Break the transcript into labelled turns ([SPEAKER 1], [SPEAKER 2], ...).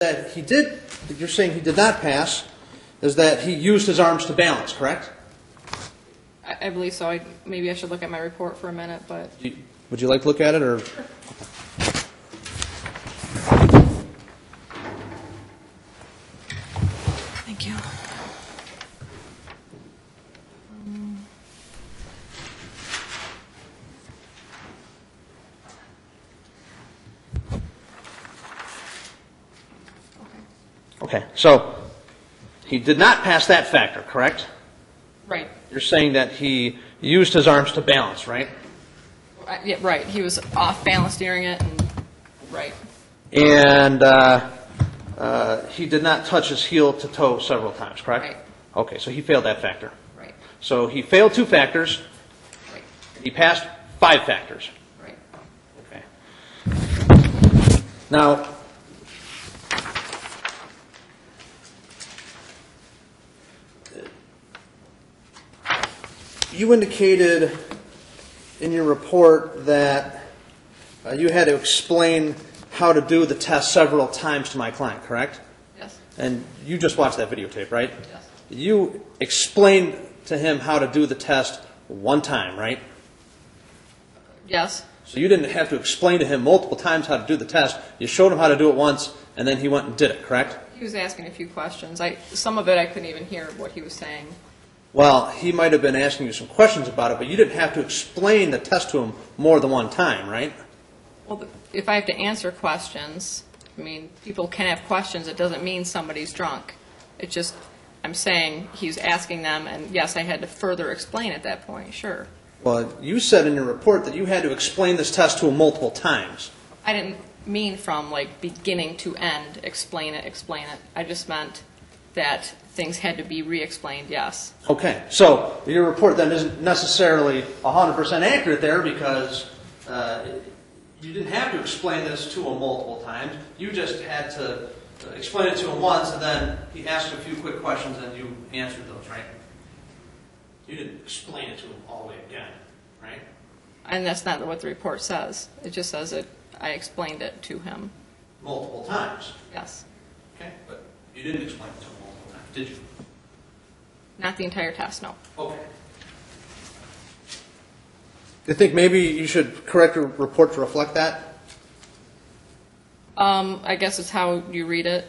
[SPEAKER 1] that he did, that you're saying he did not pass, is that he used his arms to balance, correct?
[SPEAKER 2] I, I believe so. I, maybe I should look at my report for a minute, but
[SPEAKER 1] Do you- Would you like to look at it, or?
[SPEAKER 2] thank you.
[SPEAKER 1] Okay, so he did not pass that factor, correct?
[SPEAKER 2] Right.
[SPEAKER 1] You're saying that he used his arms to balance, right?
[SPEAKER 2] Uh, Yeah, right. He was off balance during it, and right.
[SPEAKER 1] And uh, uh, he did not touch his heel to toe several times, correct?
[SPEAKER 2] Right.
[SPEAKER 1] Okay, so he failed that factor.
[SPEAKER 2] Right.
[SPEAKER 1] So he failed two factors,
[SPEAKER 2] Right.
[SPEAKER 1] he passed five factors.
[SPEAKER 2] Right.
[SPEAKER 1] Okay. Now, you indicated in your report that uh, you had to explain how to do the test several times to my client, correct?
[SPEAKER 2] Yes.
[SPEAKER 1] And you just watched that videotape, right?
[SPEAKER 2] Yes.
[SPEAKER 1] You explained to him how to do the test one time, right?
[SPEAKER 2] Yes.
[SPEAKER 1] So you didn't have to explain to him multiple times how to do the test. You showed him how to do it once, and then he went and did it, correct?
[SPEAKER 2] He was asking a few questions. I some of it I couldn't even hear what he was saying.
[SPEAKER 1] Well, he might have been asking you some questions about it, but you didn't have to explain the test to him more than one time, right?
[SPEAKER 2] Well, if I have to answer questions, I mean, people can have questions. It doesn't mean somebody's drunk. It's just I'm saying he's asking them, and yes, I had to further explain at that point. Sure.
[SPEAKER 1] Well, you said in your report that you had to explain this test to him multiple times.
[SPEAKER 2] I didn't mean from like beginning to end, explain it, explain it. I just meant that things had to be re-explained, yes.
[SPEAKER 1] Okay, so your report then isn't necessarily 100% accurate there because uh, you didn't have to explain this to him multiple times. You just had to explain it to him once, and then he asked a few quick questions, and you answered those, right? You didn't explain it to him all the way again, right?
[SPEAKER 2] And that's not what the report says. It just says that I explained it to him,
[SPEAKER 1] Multiple times,
[SPEAKER 2] yes.
[SPEAKER 1] okay? But you didn't explain it to him did you?
[SPEAKER 2] Not the entire test, no.
[SPEAKER 1] Okay. Do you think maybe you should correct your report to reflect that?
[SPEAKER 2] Um, I guess it's how you read it.